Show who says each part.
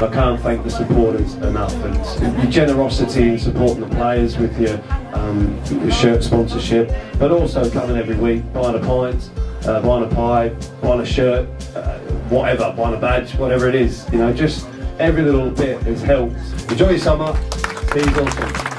Speaker 1: I can't thank the supporters enough. And your generosity in supporting the players with your, um, shirt sponsorship, but also coming every week, buying a pint, uh, buying a pie, buying a shirt, uh, whatever, buying a badge, whatever it is. You know, just every little bit has helped. Enjoy your summer. See you awesome.